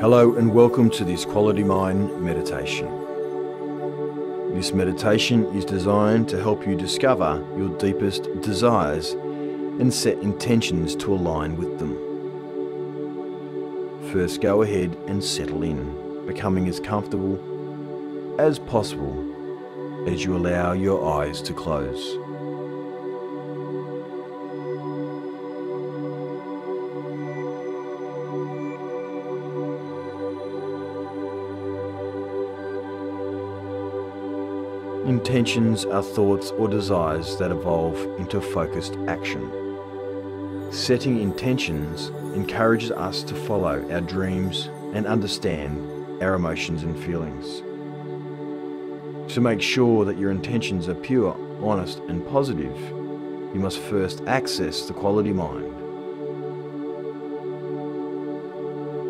Hello and welcome to this Quality Mind meditation. This meditation is designed to help you discover your deepest desires and set intentions to align with them. First, go ahead and settle in, becoming as comfortable as possible as you allow your eyes to close. Intentions are thoughts or desires that evolve into focused action. Setting intentions encourages us to follow our dreams and understand our emotions and feelings. To make sure that your intentions are pure, honest, and positive, you must first access the quality mind.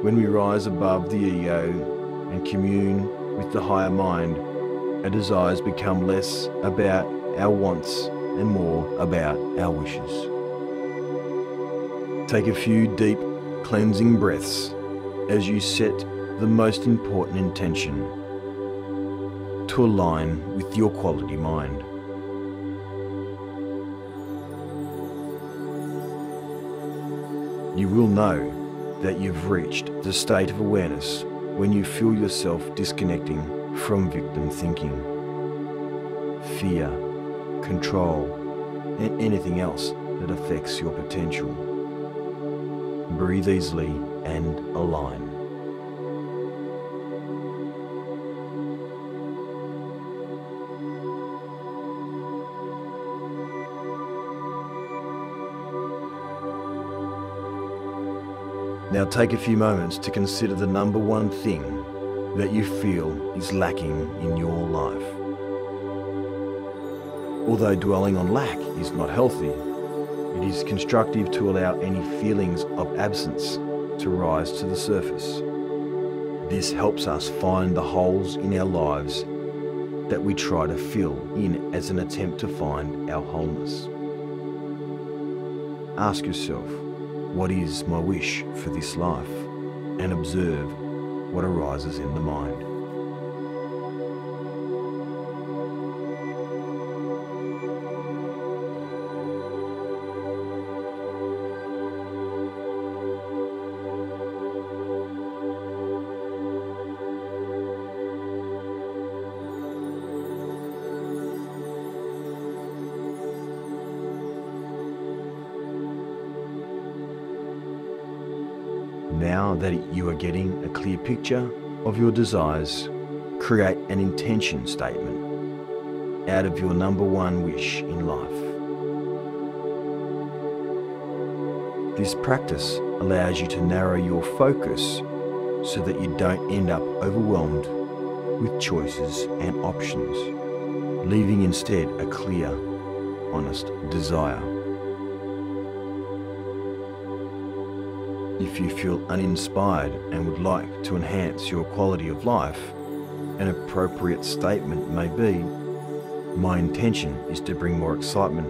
When we rise above the ego and commune with the higher mind, our desires become less about our wants and more about our wishes. Take a few deep, cleansing breaths as you set the most important intention to align with your quality mind. You will know that you've reached the state of awareness when you feel yourself disconnecting from victim thinking, fear, control, and anything else that affects your potential. Breathe easily and align. Now take a few moments to consider the number one thing that you feel is lacking in your life. Although dwelling on lack is not healthy, it is constructive to allow any feelings of absence to rise to the surface. This helps us find the holes in our lives that we try to fill in as an attempt to find our wholeness. Ask yourself, what is my wish for this life? And observe what arises in the mind. Now that you are getting a clear picture of your desires, create an intention statement out of your number one wish in life. This practice allows you to narrow your focus so that you don't end up overwhelmed with choices and options, leaving instead a clear, honest desire. If you feel uninspired and would like to enhance your quality of life, an appropriate statement may be My intention is to bring more excitement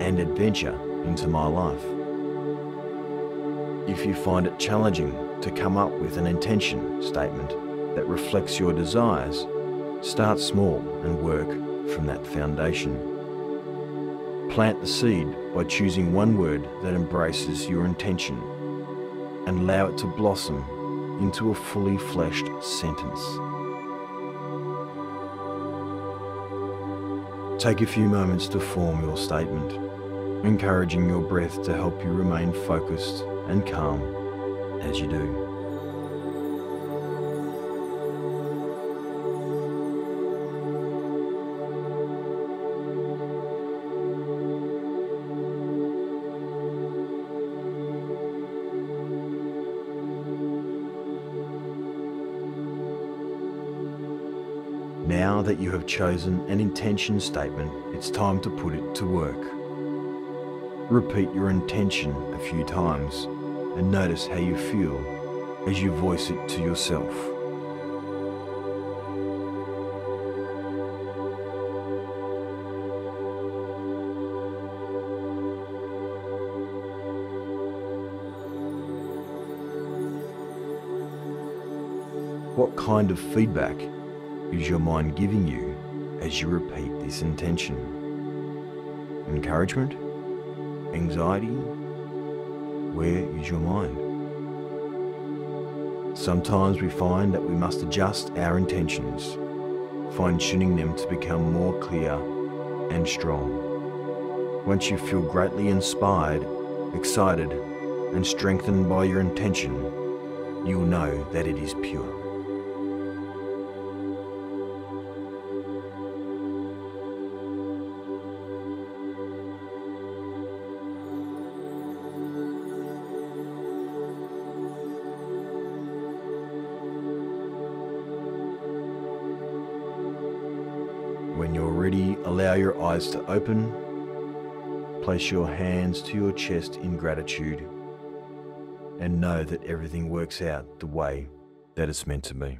and adventure into my life. If you find it challenging to come up with an intention statement that reflects your desires, start small and work from that foundation. Plant the seed by choosing one word that embraces your intention and allow it to blossom into a fully fleshed sentence. Take a few moments to form your statement, encouraging your breath to help you remain focused and calm as you do. Now that you have chosen an intention statement, it's time to put it to work. Repeat your intention a few times and notice how you feel as you voice it to yourself. What kind of feedback is your mind giving you as you repeat this intention? Encouragement? Anxiety? Where is your mind? Sometimes we find that we must adjust our intentions, fine tuning them to become more clear and strong. Once you feel greatly inspired, excited, and strengthened by your intention, you will know that it is pure. You're ready, allow your eyes to open. Place your hands to your chest in gratitude and know that everything works out the way that it's meant to be.